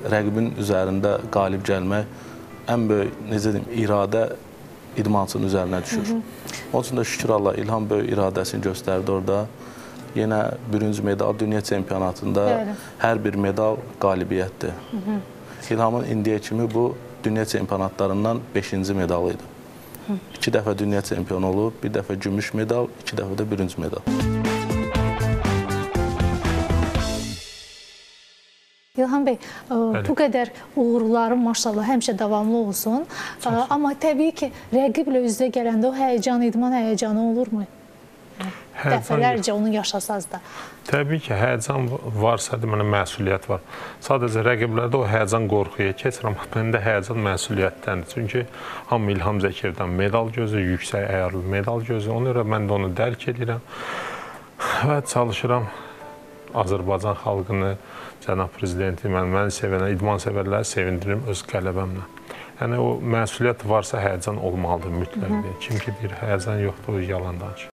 Rəqibin üzərində qalib gəlmək ən böyük, necə deyim, iradə idmançının üzərinə düşür. Onun üçün də şükür Allah İlham böyük iradəsini göstərdi orada. Yenə bürünc medal dünya çempionatında Bəli. hər bir medal qalibiyyətdir. İlhamın indiyə kimi bu dünya çempionatlarından 5-ci medalı idi. İki dəfə dünya çempionu olub, bir dəfə gümüş medal, iki dəfə də bürünc medal. İlham bəy, ə, bu qədər uğurların maşallah həmişə davamlı olsun. Ə, Amma təbii ki, rəqiblə üzə gələndə o həyəcan, idman həyəcanı olurmu? Həyəcan Dəfələrcə onu yaşasaz da. Təbii ki, həyəcan varsa, deməli məsuliyyət var. Sadəcə rəqiblərdə o həyəcan qorxuya keçir, amma məndə həyəcan məsuliyyətdəndir. Çünki hamı İlham Zəkirdən medal gözü, yüksək əyarlı medal gözü. Ona görə mən də onu dərk edirəm və çalışıram Azərbaycan xalqını, cənab prezidenti, mən məni sevən, idman sevərləri sevindirim öz qələbəmlə. Yəni o məsuliyyət varsa həyəcan olmalıdır mütləq. Kim ki deyir həyəcan yoxdur, o yalan danışır.